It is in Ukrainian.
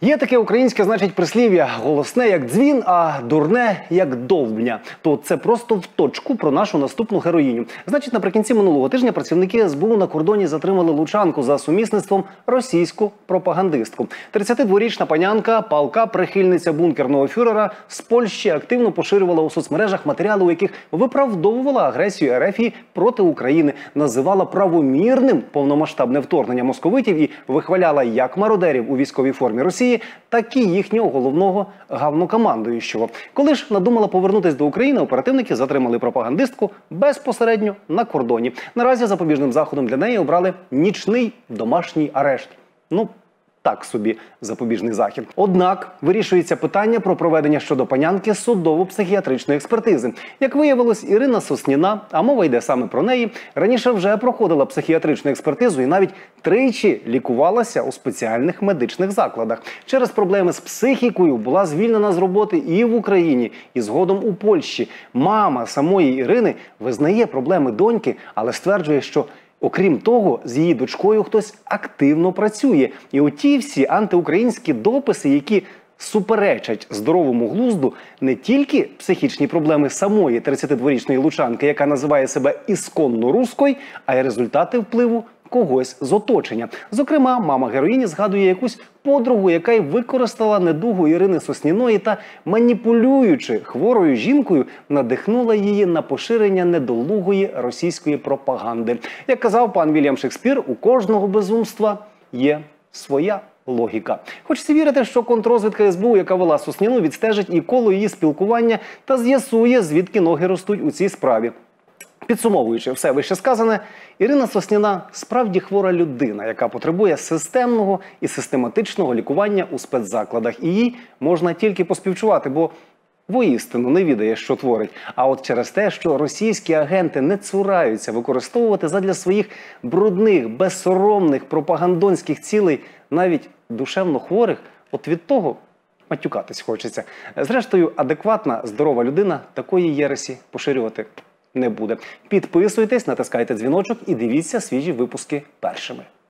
Є таке українське, значить, прислів'я голосне як дзвін, а дурне як довбня. То це просто в точку про нашу наступну героїню. Значить, наприкінці минулого тижня працівники СБУ на кордоні затримали лучанку за сумісництвом російську пропагандистку. 32-річна панянка, палка прихильниця бункерного фюрера з Польщі активно поширювала у соцмережах матеріали, у яких виправдовувала агресію РФ проти України, називала правомірним повномасштабне вторгнення московитів і вихваляла як мародерів у військовій формі Росії, так і їхнього головного гавнокомандуючого. Коли ж надумала повернутися до України, оперативники затримали пропагандистку безпосередньо на кордоні. Наразі запобіжним заходом для неї обрали нічний домашній арешт. Ну так собі запобіжний захід. Однак вирішується питання про проведення щодо панянки судово-психіатричної експертизи. Як виявилось, Ірина Сосніна, а мова йде саме про неї, раніше вже проходила психіатричну експертизу і навіть тричі лікувалася у спеціальних медичних закладах. Через проблеми з психікою була звільнена з роботи і в Україні, і згодом у Польщі. Мама самої Ірини визнає проблеми доньки, але стверджує, що Окрім того, з її дочкою хтось активно працює. І оті всі антиукраїнські дописи, які суперечать здоровому глузду, не тільки психічні проблеми самої 32-річної лучанки, яка називає себе ісконно руською, а й результати впливу когось з оточення. Зокрема, мама героїні згадує якусь подругу, яка й використала недугу Ірини Сосніної та, маніпулюючи хворою жінкою, надихнула її на поширення недолугої російської пропаганди. Як казав пан Вільям Шекспір, у кожного безумства є своя. Логіка. Хочеться вірити, що контррозвідка СБУ, яка вела Сосніну, відстежить і коло її спілкування та з'ясує, звідки ноги ростуть у цій справі. Підсумовуючи все вище сказане, Ірина Сосніна справді хвора людина, яка потребує системного і систематичного лікування у спецзакладах. І їй можна тільки поспівчувати, бо воістину не відає, що творить. А от через те, що російські агенти не цураються використовувати задля своїх брудних, безсоромних пропагандонських цілей навіть душевно хворих, от від того матюкатись хочеться. Зрештою, адекватна, здорова людина такої єресі поширювати не буде. Підписуйтесь, натискайте дзвіночок і дивіться свіжі випуски першими.